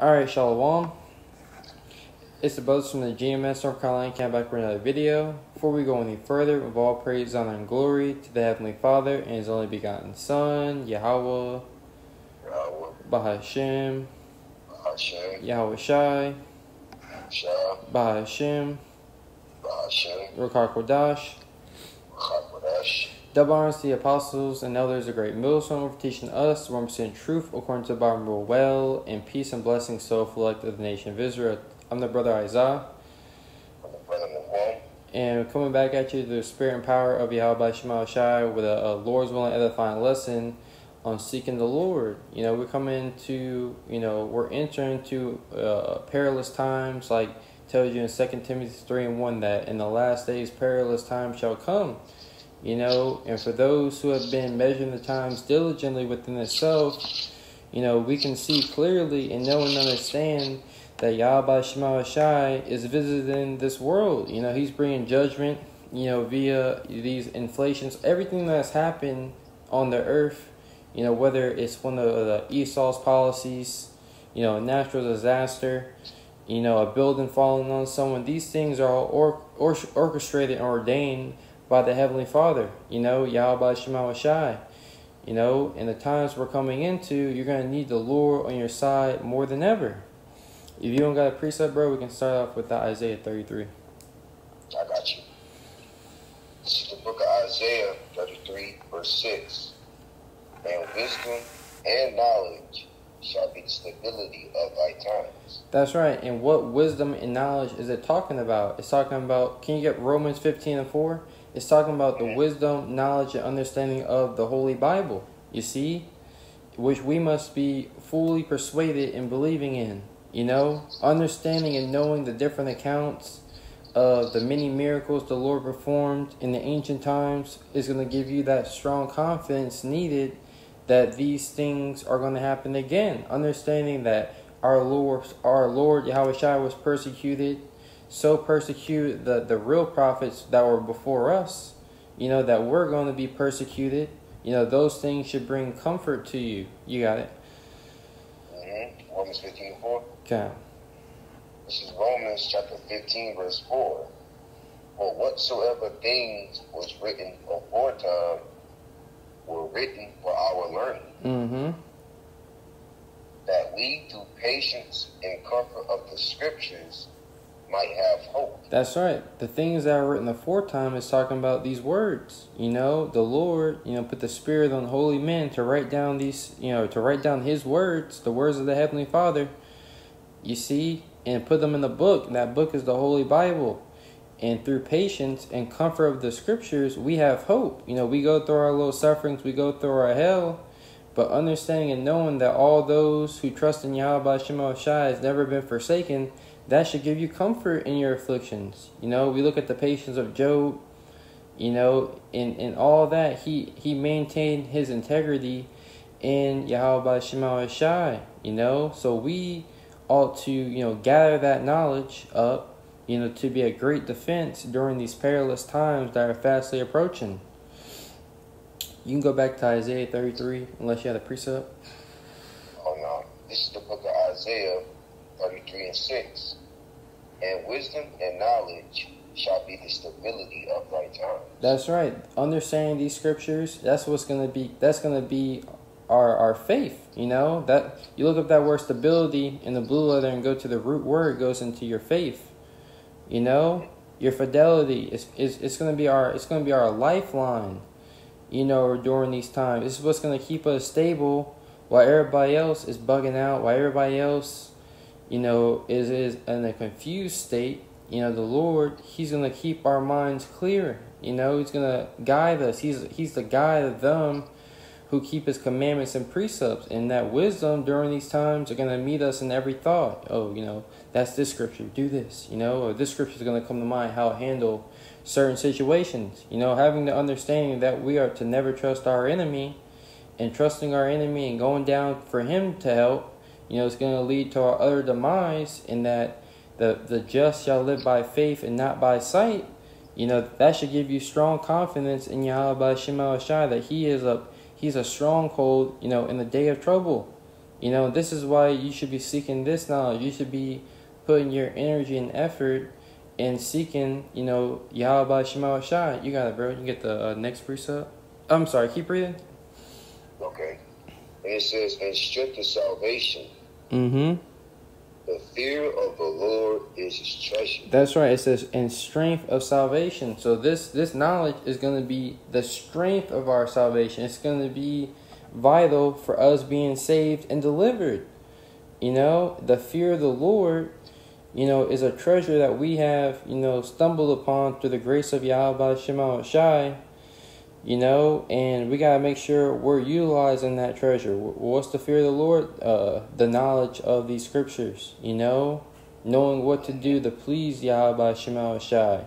Alright, Shalom. It's the brothers from the GMS North Carolina camp back for another video. Before we go any further, with all praise, honor, and glory to the Heavenly Father and His only begotten Son, Yahweh, Yahweh, Bahashem, Hashem, Yahweh Shai, Shah, Bahashem, Hashem, Rokar Kodash. To the apostles and elders, a great millstone for teaching us to represent truth according to the Bible well, and peace and blessings so elect of the nation of Israel. I'm the brother Isaiah. And coming back at you, the spirit and power of Yahweh Shema Shai with a, a Lord's willing edifying lesson on seeking the Lord. You know, we're coming to, you know, we're entering to uh, perilous times, like tells you in 2 Timothy 3 and 1 that in the last days perilous times shall come. You know, and for those who have been measuring the times diligently within itself, you know, we can see clearly and know and understand that Yahweh Shema Shai is visiting this world. You know, he's bringing judgment, you know, via these inflations, everything that's happened on the earth, you know, whether it's one of the Esau's policies, you know, a natural disaster, you know, a building falling on someone, these things are all or, or, orchestrated and ordained by the Heavenly Father, you know, Yahweh by Shema Shai. You know, in the times we're coming into, you're going to need the Lord on your side more than ever. If you don't got a precept, bro, we can start off with the Isaiah 33. I got you. This is the book of Isaiah 33, verse 6. And wisdom and knowledge shall be the stability of thy times. That's right. And what wisdom and knowledge is it talking about? It's talking about, can you get Romans 15 and 4? It's talking about the wisdom, knowledge, and understanding of the Holy Bible. You see? Which we must be fully persuaded in believing in. You know? Understanding and knowing the different accounts of the many miracles the Lord performed in the ancient times is going to give you that strong confidence needed that these things are going to happen again. Understanding that our Lord, our Lord Yahweh Shai was persecuted, so persecute the, the real prophets that were before us, you know, that we're going to be persecuted. You know, those things should bring comfort to you. You got it? Mm-hmm. Romans 15, 4. Okay. This is Romans chapter 15, verse 4. For whatsoever things was written aforetime were written for our learning, Mm-hmm. that we through patience and comfort of the scriptures might have hope. That's right. The things that are written the aforetime is talking about these words. You know, the Lord, you know, put the Spirit on holy men to write down these, you know, to write down His words, the words of the Heavenly Father. You see, and put them in the book. And that book is the Holy Bible. And through patience and comfort of the Scriptures, we have hope. You know, we go through our little sufferings, we go through our hell. But understanding and knowing that all those who trust in Yahweh Shema Shai has never been forsaken, that should give you comfort in your afflictions. You know, we look at the patience of Job, you know, in, in all that, he, he maintained his integrity in Yahweh Shema Shai, you know. So we ought to, you know, gather that knowledge up, you know, to be a great defense during these perilous times that are fastly approaching. You can go back to Isaiah 33, unless you had a precept. Oh no. This is the book of Isaiah 33 and 6. And wisdom and knowledge shall be the stability of thy times. That's right. Understanding these scriptures, that's what's gonna be that's gonna be our our faith, you know? That you look up that word stability in the blue letter and go to the root word goes into your faith. You know? Your fidelity is is it's gonna be our it's gonna be our lifeline, you know, during these times. This is what's gonna keep us stable while everybody else is bugging out, while everybody else, you know, is is in a confused state. You know the lord he's to keep our minds clear. You know he's to guide us. He's he's the guide of them who keep his commandments and precepts. And that wisdom during these times are to meet us in every thought. Oh you know that's this scripture. Do this. You know or this scripture is to come to mind how to handle certain situations. You know having the understanding that we are to never trust our enemy and trusting our enemy and going down for him to help you know it's going to lead to our utter demise in that the, the just shall live by faith and not by sight, you know, that should give you strong confidence in Yahweh Shema Shai that he is a he's a stronghold, you know, in the day of trouble. You know, this is why you should be seeking this knowledge. You should be putting your energy and effort in seeking, you know, Yahweh Shema Shai. You got it, bro. You get the uh, next precept. I'm sorry, keep reading. Okay. And it says, in strength of salvation. Mm-hmm. The fear of the Lord is his treasure. That's right. It says in strength of salvation. So this this knowledge is going to be the strength of our salvation. It's going to be vital for us being saved and delivered. You know, the fear of the Lord, you know, is a treasure that we have, you know, stumbled upon through the grace of Yahweh Shema Shai you know, and we gotta make sure we're utilizing that treasure. What's the fear of the Lord? Uh, the knowledge of these scriptures, you know, knowing what to do to please Yahweh Shema Shai,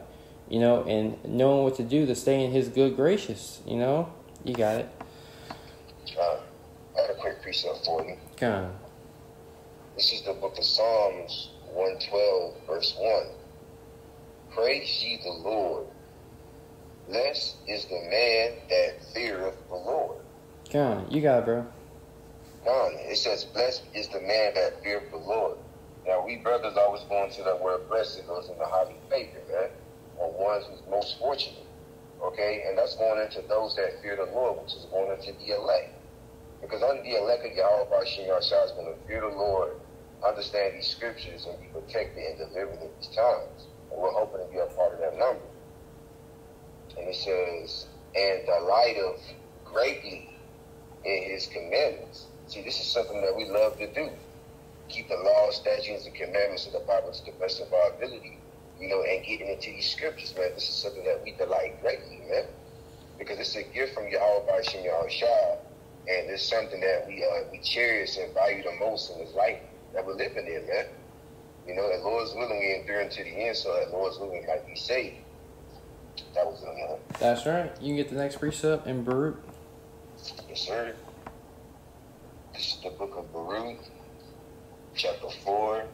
you know, and knowing what to do to stay in His good gracious, you know. You got it. Uh, I have a quick precept for you. Come on. This is the book of Psalms 112, verse 1. Praise ye the Lord Blessed is the man that feareth the Lord. Come on, you got it, bro. Come on, it says, Blessed is the man that feareth the Lord. Now, we brothers always go into that word blessed, it goes into highly favored, man, or ones who's most fortunate. Okay, and that's going into those that fear the Lord, which is going into the elect. Because under the elect of Yahweh Bashim Yahshua is going to fear the Lord, understand these scriptures, and be protected and delivered in these times. And we're hoping to be a part of that number and it says, and of greatly in his commandments. See, this is something that we love to do. Keep the law, statutes, and commandments of the Bible to the best of our ability, you know, and getting into these scriptures, man. This is something that we delight greatly, man. Because it's a gift from Yahweh by Shem Yahushua, and it's something that we uh, we cherish and value the most in this life that we're living in, man. You know, that Lord's willing we endure unto the end, so that Lord's willing might be saved. That was in That's right. You can get the next precept in Baruch. Yes, sir. This is the book of Baruch, chapter 4,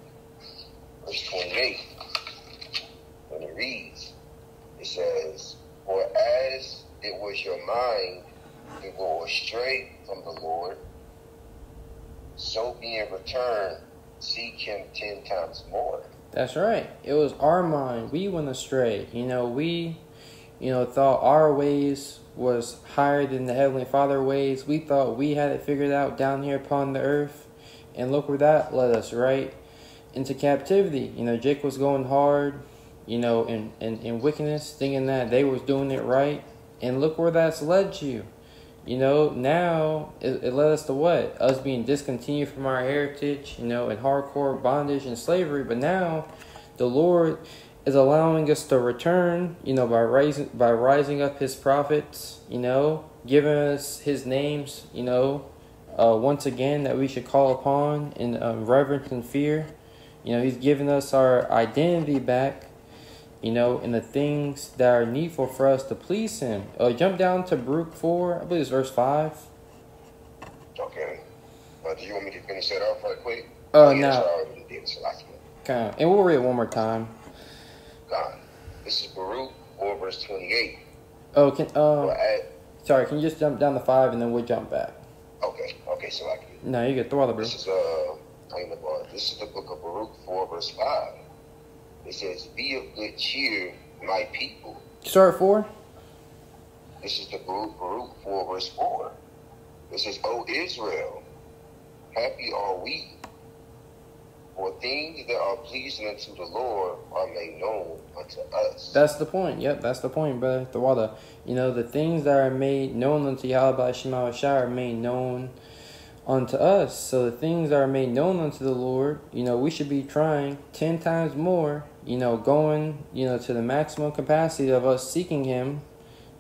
verse 28. And it reads, it says, For as it was your mind to go astray from the Lord, so be in return, seek him ten times more. That's right. It was our mind. We went astray. You know, we you know, thought our ways was higher than the Heavenly Father ways. We thought we had it figured out down here upon the earth. And look where that led us, right? Into captivity. You know, Jake was going hard, you know, in, in, in wickedness, thinking that they was doing it right. And look where that's led you. You know, now it, it led us to what? Us being discontinued from our heritage, you know, in hardcore bondage and slavery. But now the Lord is allowing us to return, you know, by rising by rising up his prophets, you know, giving us his names, you know, uh, once again that we should call upon in um, reverence and fear. You know, he's giving us our identity back, you know, in the things that are needful for us to please him. Uh, jump down to Baruch 4, I believe it's verse 5. Okay. Uh, do you want me to finish that off right quick? Uh, oh, no. Okay. And we'll read it one more time. God. This is Baruch 4 verse 28. Oh, can, uh, sorry, can you just jump down to 5 and then we'll jump back? Okay, okay, so I can. No, you get throw the bro. This is, uh, this is the book of Baruch 4 verse 5. It says, Be of good cheer, my people. Start 4? This is the Baruch, Baruch 4 verse 4. It says, O Israel, happy are we for things that are pleasing unto the Lord are made known unto us. That's the point. Yep, that's the point, brother. The water. You know, the things that are made known unto Yahweh Shema Shai are made known unto us. So the things that are made known unto the Lord, you know, we should be trying ten times more, you know, going, you know, to the maximum capacity of us seeking him,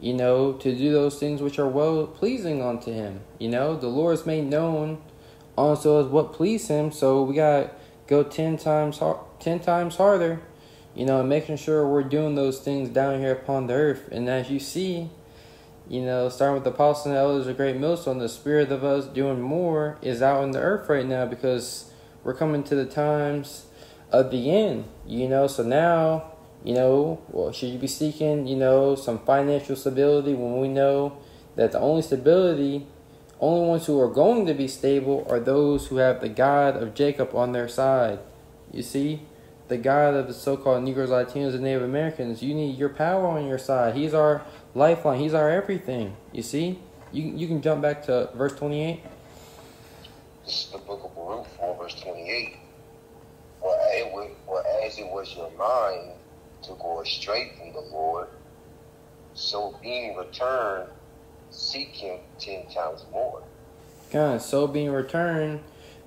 you know, to do those things which are well pleasing unto him. You know, the Lord is made known unto us what please him, so we got go 10 times hard, 10 times harder you know and making sure we're doing those things down here upon the earth. And as you see you know starting with the apostles and elders a great millstone the spirit of us doing more is out in the earth right now because we're coming to the times of the end you know. So now you know well should you be seeking you know some financial stability when we know that the only stability Only ones who are going to be stable are those who have the God of Jacob on their side. You see, the God of the so-called Negroes, Latinos, and Native Americans. You need your power on your side. He's our lifeline. He's our everything. You see, you you can jump back to verse twenty-eight. This is the book of Baruch 4, verse 28. For as, it was your mind to go astray from the Lord, so being returned, seek him ten times more. God, so being returned,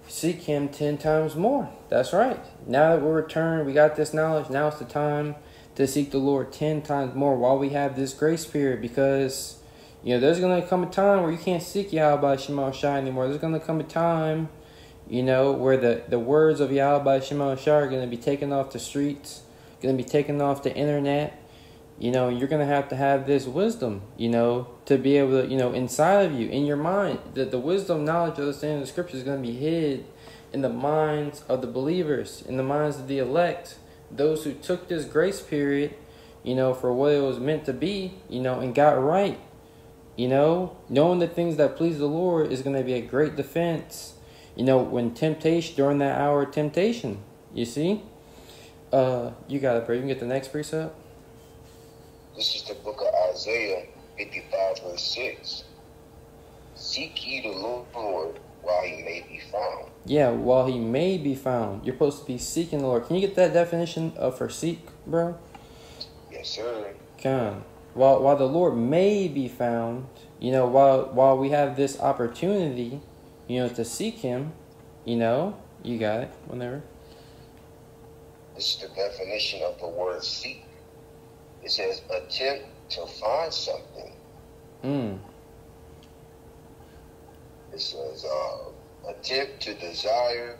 seek him ten times more. That's right. Now that we're returned, we got this knowledge. Now it's the time to seek the Lord ten times more while we have this grace period because you know, there's gonna come a time where you can't seek Yahweh Shema Shai anymore. There's gonna come a time, you know, where the, the words of Yahweh Shema Shai are gonna be taken off the streets, gonna be taken off the internet. You know, you're gonna have to have this wisdom, you know, to be able to, you know, inside of you, in your mind, that the wisdom, knowledge, understanding of the scripture is gonna be hid in the minds of the believers, in the minds of the elect, those who took this grace period, you know, for what it was meant to be, you know, and got right you know, knowing the things that please the Lord is going to be a great defense. You know, when temptation, during that hour of temptation, you see? Uh, you got it, bro. You can get the next precept. This is the book of Isaiah 55, verse 6. Seek ye the Lord while he may be found. Yeah, while he may be found. You're supposed to be seeking the Lord. Can you get that definition of for seek, bro? Yes, sir. Can while while the Lord may be found, you know, while while we have this opportunity, you know, to seek Him, you know, you got it. Whenever. This is the definition of the word seek. It says attempt to find something. Mm. It says uh, attempt to desire,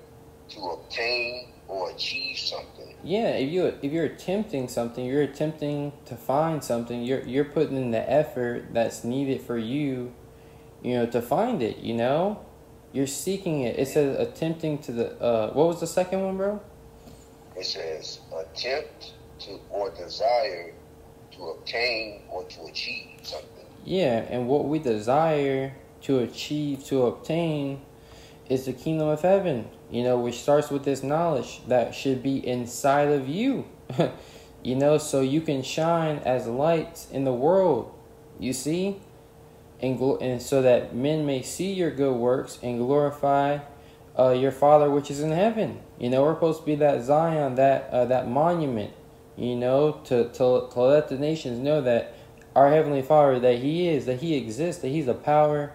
to obtain, or achieve something. Yeah, if you if you're attempting something, you're attempting to find something. You're you're putting in the effort that's needed for you, you know, to find it. You know, you're seeking it. It says attempting to the. Uh, what was the second one, bro? It says attempt to or desire to obtain or to achieve something. Yeah, and what we desire to achieve to obtain is the kingdom of heaven you know, which starts with this knowledge that should be inside of you, you know, so you can shine as lights in the world, you see, and, gl- and so that men may see your good works and glorify uh, your Father which is in heaven. You know, we're supposed to be that Zion, that uh, that monument, you know, to, to, to let the nations know that our Heavenly Father, that He is, that He exists, that He's a power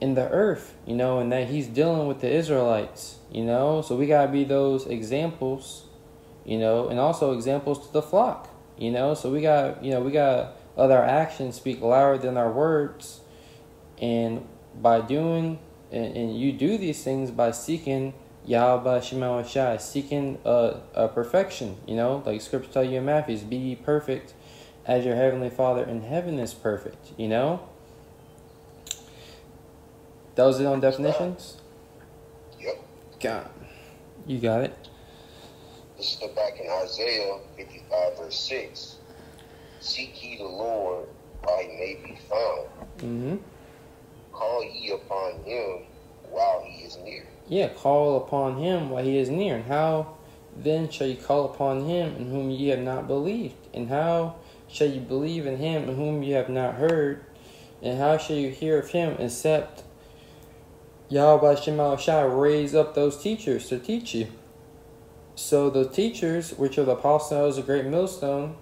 in the earth, you know, and that He's dealing with the Israelites you know, so we gotta be those examples, you know, and also examples to the flock, you know. So we got, you know, we got to let our actions speak louder than our words, and by doing, and, and you do these things by seeking Yahweh Shema Shai, seeking a, a perfection, you know, like Scripture tell you in Matthew, be perfect as your heavenly Father in heaven is perfect, you know. That was it on definitions. Yep. God. You got it. This is back in Isaiah 55, verse 6. Seek ye the Lord while he may be found. Mm-hmm. Call ye upon him while he is near. Yeah, call upon him while he is near. And how then shall you call upon him in whom ye have not believed? And how shall you believe in him in whom you have not heard? And how shall you hear of him except Yahweh Shema Shai raise up those teachers to teach you. So the teachers, which are the apostles, a great millstone,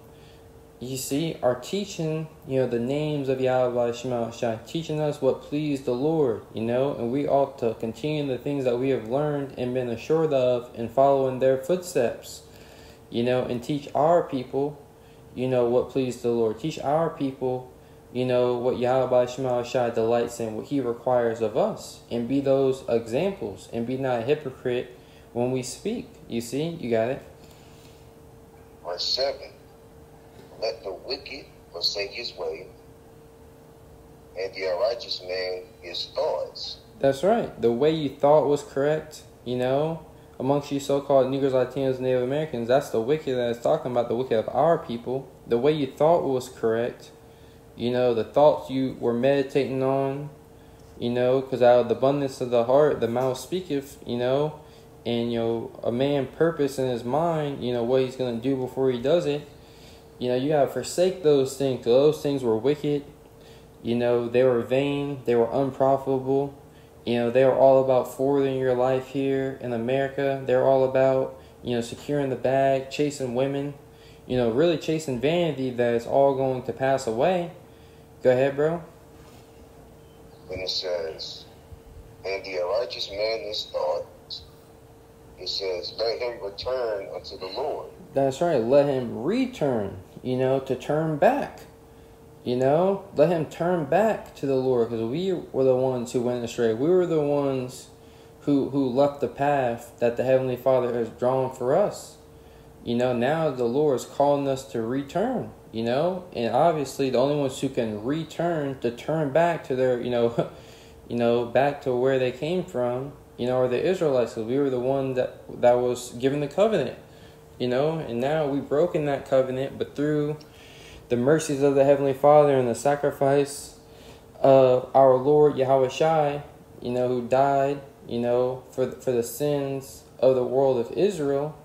you see, are teaching, you know, the names of Yahweh Shema Shai, teaching us what pleased the Lord, you know, and we ought to continue the things that we have learned and been assured of and follow in their footsteps, you know, and teach our people, you know, what pleased the Lord. Teach our people you know, what Yahweh Shema Shai delights in, what he requires of us, and be those examples, and be not a hypocrite when we speak. You see, you got it. Verse 7 Let the wicked forsake his way, and the unrighteous man his thoughts. That's right. The way you thought was correct, you know, amongst you so called Negroes, Latinos, Native Americans, that's the wicked that is talking about, the wicked of our people. The way you thought was correct you know, the thoughts you were meditating on, You know, because out of the abundance of the heart, the mouth speaketh. You know, and you know, a man purpose in his mind. You know what he's gonna do before he does it. You know, you gotta forsake those things. Those things were wicked. You know, they were vain. They were unprofitable. You know, they were all about forwarding your life here in America. They're all about you know securing the bag, chasing women. You know, really chasing vanity that is all going to pass away. Go ahead, bro. When it says, and the righteous man is thought, it says, let him return unto the Lord. That's right. Let him return, you know, to turn back. You know, let him turn back to the Lord because we were the ones who went astray. We were the ones who who left the path that the Heavenly Father has drawn for us. You know, now the Lord is calling us to return, you know, and obviously the only ones who can return to turn back to their, you know, you know, back to where they came from, you know, are the Israelites. we were the one that that was given the covenant, you know, and now we've broken that covenant, but through the mercies of the Heavenly Father and the sacrifice of our Lord Yahweh Shai, you know, who died, you know, for for the sins of the world of Israel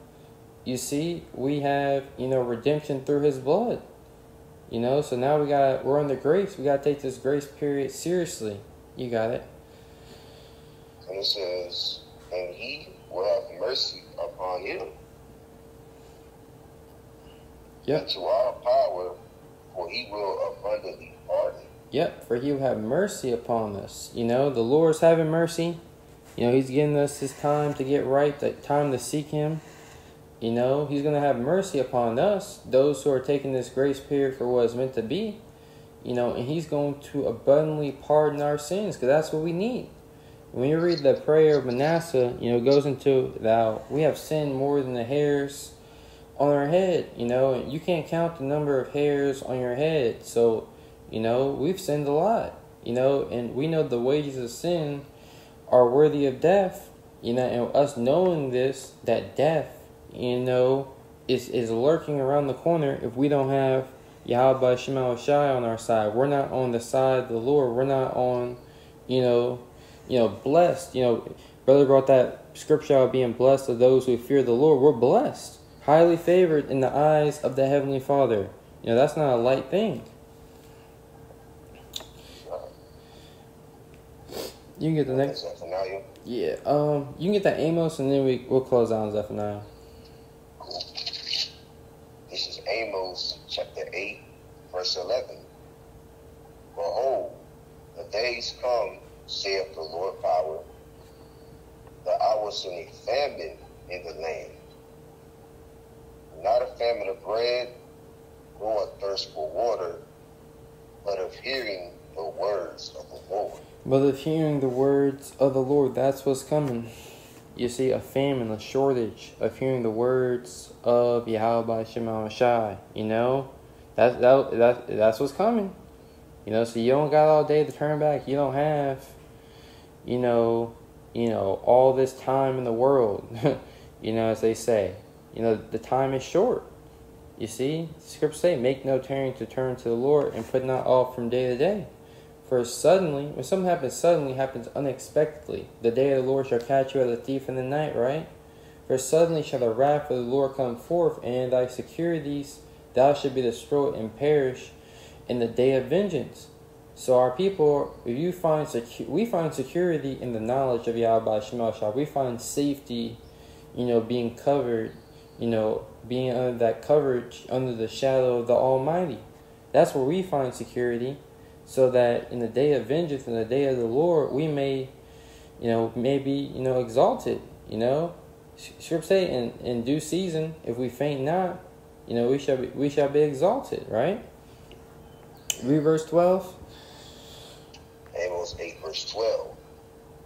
you see, we have, you know, redemption through his blood. You know, so now we got we're under grace. We gotta take this grace period seriously. You got it. And it says, and he will have mercy upon him. Yep. To our power, for he will abundantly pardon. Yep, for he will have mercy upon us. You know, the Lord's having mercy. You know, he's giving us his time to get right, that time to seek him. You know, He's going to have mercy upon us, those who are taking this grace period for what it's meant to be. You know, and He's going to abundantly pardon our sins because that's what we need. When you read the prayer of Manasseh, you know, it goes into that we have sinned more than the hairs on our head. You know, you can't count the number of hairs on your head. So, you know, we've sinned a lot. You know, and we know the wages of sin are worthy of death. You know, and us knowing this, that death you know, is is lurking around the corner if we don't have Yahweh Shemal Shai on our side. We're not on the side of the Lord. We're not on, you know, you know, blessed. You know, brother brought that scripture out being blessed of those who fear the Lord. We're blessed, highly favored in the eyes of the Heavenly Father. You know, that's not a light thing. You can get the next. Yeah, um, you can get that Amos, and then we we'll close out on Zephaniah. Cool. This is Amos chapter 8, verse 11. Behold, the days come, saith the Lord power, that I will send a famine in the land. Not a famine of bread, nor a thirst for water, but of hearing the words of the Lord. But of hearing the words of the Lord, that's what's coming you see a famine, a shortage of hearing the words of Yahweh Shema Shai. You know, that, that, that, that's what's coming. You know, so you don't got all day to turn back. You don't have, you know, you know, all this time in the world. you know, as they say. You know, the time is short. You see, scriptures say, make no turning to turn to the Lord and put not off from day to day. For suddenly, when something happens suddenly, happens unexpectedly. The day of the Lord shall catch you as a thief in the night, right? For suddenly shall the wrath of the Lord come forth, and thy securities thou shalt be destroyed and perish in the day of vengeance. So our people, if you find secu- we find security in the knowledge of Yahweh Shemal Shah. We find safety, you know, being covered, you know, being under that coverage, under the shadow of the Almighty. That's where we find security so that in the day of vengeance, in the day of the Lord, we may, you know, may be, you know, exalted, you know. Scripture say in, in due season, if we faint not, you know, we shall be, we shall be exalted, right? Read verse 12. Amos 8, verse 12.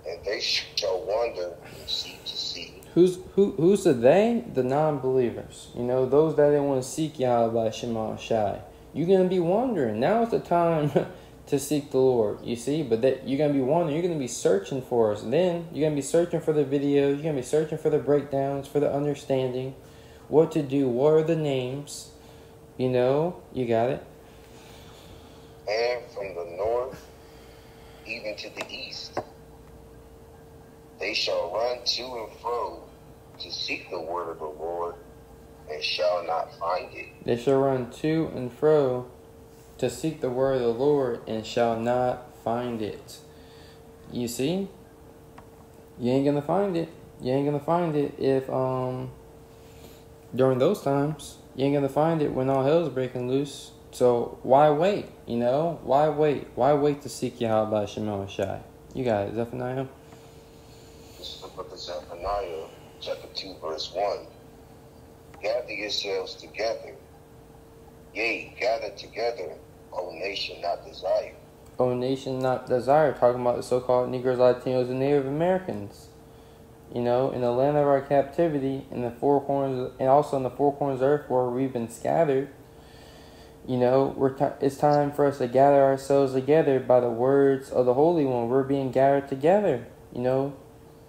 And they shall wander from sea to sea. Who's who? Who's the they? The non-believers. You know, those that they want to seek Yahweh by Shema Shai. You're gonna be wondering. Now is the time to seek the Lord. You see, but that you're gonna be wondering, you're gonna be searching for us. then you're gonna be searching for the videos, you're gonna be searching for the breakdowns, for the understanding, what to do, what are the names. You know, you got it. And from the north, even to the east. They shall run to and fro to seek the word of the Lord and shall not find it. They shall run to and fro to seek the word of the Lord and shall not find it. You see? You ain't gonna find it. You ain't gonna find it if um during those times. You ain't gonna find it when all hell's breaking loose. So why wait? You know? Why wait? Why wait to seek Yahweh Shemel Shai? You it, Zephaniah? This is the book of Zephaniah, chapter 2, verse 1. Gather yourselves together. Yea, gather together, O nation not desired. O nation not desired, talking about the so called Negroes, Latinos, and Native Americans. You know, in the land of our captivity, in the four corners, and also in the four corners of earth where we've been scattered. You know, we're it's time for us to gather ourselves together by the words of the Holy One. We're being gathered together. You know,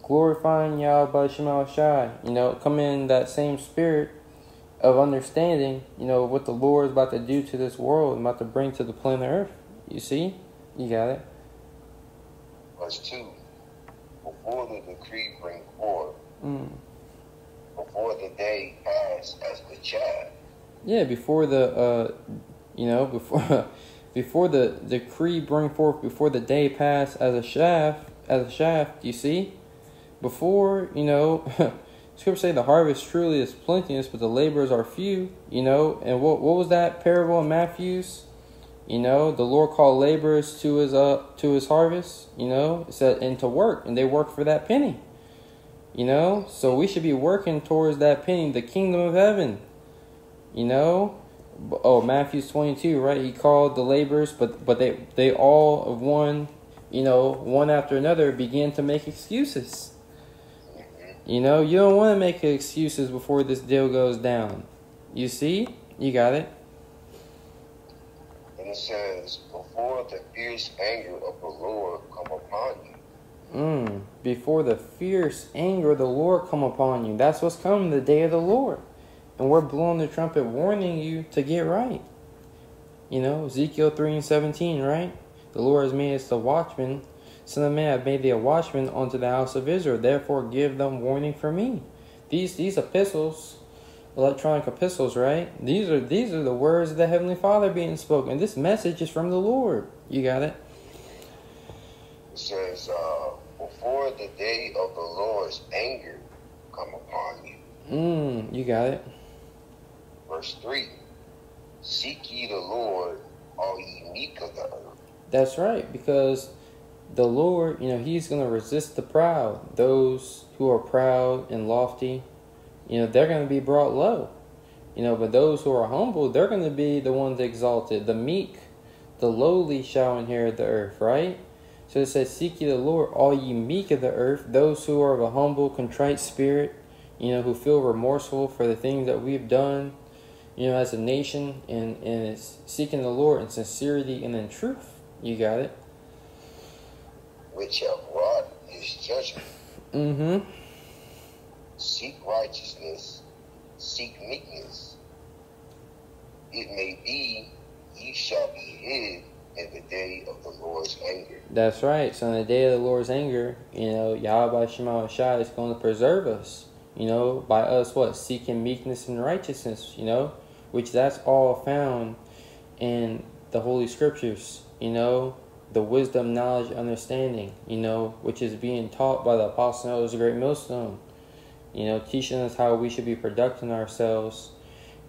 glorifying Yahweh Shema Shai. You know, come in that same spirit of understanding. You know what the Lord is about to do to this world, about to bring to the planet Earth. You see, you got it. Verse 2. Before the decree bring forth, Mm. before the day pass as the chaff, Yeah, before the uh, you know, before before the decree bring forth, before the day pass as a shaft, as a shaft. You see, before you know, scripture say the harvest truly is plenteous, but the laborers are few. You know, and what what was that parable in Matthew's? You know, the Lord called laborers to his uh to his harvest. You know, said and to work, and they work for that penny. You know, so we should be working towards that penny, the kingdom of heaven. You know, oh Matthew twenty two, right? He called the laborers, but but they they all of one, you know, one after another began to make excuses. You know, you don't want to make excuses before this deal goes down. You see, you got it. and it says, Before the fierce anger of the Lord come upon you, Mm, before the fierce anger of the Lord come upon you. That's what's coming, the day of the Lord. And we're blowing the trumpet warning you to get right. You know, Ezekiel 3 and 17, right? The Lord has made us the watchman. Son of man, I've made thee a watchman unto the house of Israel. Therefore give them warning for me. These these epistles, electronic epistles, right? These are these are the words of the Heavenly Father being spoken. This message is from the Lord. You got it? it says, uh, Before the day of the Lord's anger come upon you. Mm, you got it. Verse 3 Seek ye the Lord, all ye meek of the earth. That's right, because the Lord, you know, He's going to resist the proud. Those who are proud and lofty, you know, they're going to be brought low. You know, but those who are humble, they're going to be the ones exalted. The meek, the lowly shall inherit the earth, right? So it says, Seek ye the Lord, all ye meek of the earth, those who are of a humble, contrite spirit, you know, who feel remorseful for the things that we've done, you know, as a nation, and, and it's seeking the Lord in sincerity and in truth. You got it. Which have wrought his judgment. Mm-hmm. Seek righteousness, seek meekness. It may be ye shall be hid in the day of the Lord's anger. That's right. So in the day of the Lord's anger, you know, Yahweh Shema Shai is going to preserve us. You know, by us what? Seeking meekness and righteousness, you know, which that's all found in the Holy Scriptures, you know, the wisdom, knowledge, understanding, you know, which is being taught by the Apostle Noah's Great Millstone, you know, teaching us how we should be producing ourselves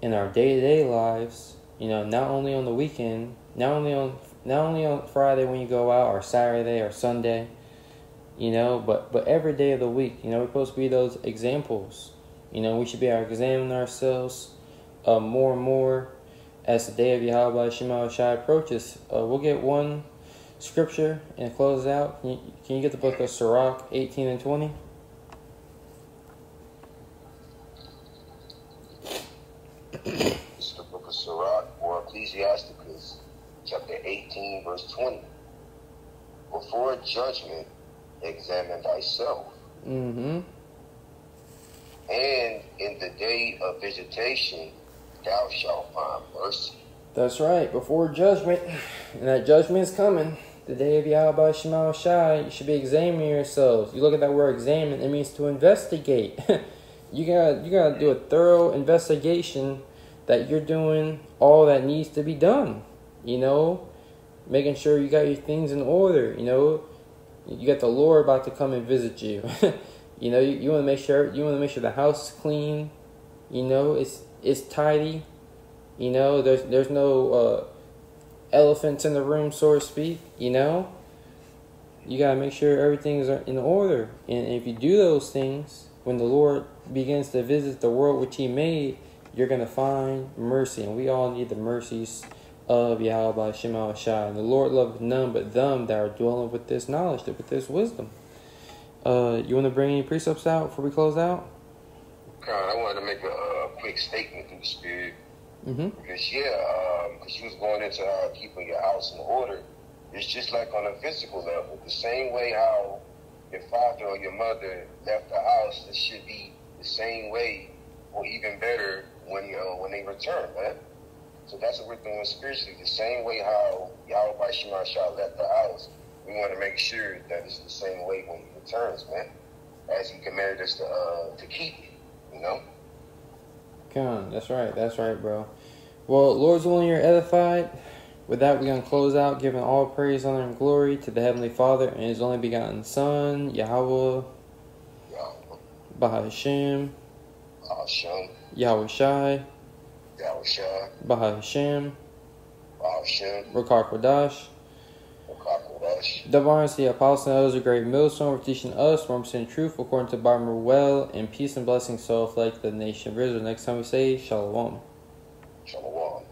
in our day to day lives, you know, not only on the weekend, not only on not only on Friday when you go out or Saturday or Sunday, you know, but but every day of the week, you know, we're supposed to be those examples. You know, we should be examining ourselves uh, more and more as the day of Yahweh Shema Shai approaches. Uh, we'll get one scripture and close out. Can you, can you get the book of Sirach 18 and 20? This is the book of Sirach or Ecclesiasticus, chapter 18, verse 20. Before judgment, examine thyself, Mm-hmm. and in the day of visitation, thou shalt find mercy. That's right. Before judgment, and that judgment is coming. The day of Yahweh Shema Shai, you should be examining yourselves. You look at that word examine, it means to investigate. you gotta you gotta do a thorough investigation that you're doing all that needs to be done. You know, making sure you got your things in order. You know, you got the Lord about to come and visit you. you know, you, you want to make sure you want to make sure the house is clean. You know, it's it's tidy. You know, there's there's no uh, elephants in the room, so to speak. You know, you gotta make sure everything is in order. And if you do those things, when the Lord begins to visit the world which He made, you're gonna find mercy, and we all need the mercies of Yahweh Shema Shai. And the Lord loveth none but them that are dwelling with this knowledge, with this wisdom. Uh, you want to bring any precepts out before we close out? God, I wanted to make a, a quick statement through the Spirit. Mm-hmm. Because, yeah, because um, you was going into uh, keeping your house in order. It's just like on a physical level. The same way how your father or your mother left the house, it should be the same way or even better when uh, when they return, man. So that's what we're doing spiritually. The same way how Yahweh Shema Shah left the house, we want to make sure that it's the same way when he returns, man. As he commanded us to uh, to keep, you know. Come that's right, that's right, bro. Well, Lord's willing, you're edified. With that, we're going to close out, giving all praise, honor, and glory to the Heavenly Father and His only begotten Son, Yahweh, Yahweh, Bahashem, Bahashem, Yahweh Shai, Yahweh Shai, Bahashem, Bahashem, Rakar Kodash, the Barnes, the Apostle, and others, a great millstone for teaching us, representing truth according to Bible well, and peace and blessings so like the nation of Israel. Next time we say, Shalom. Shalom.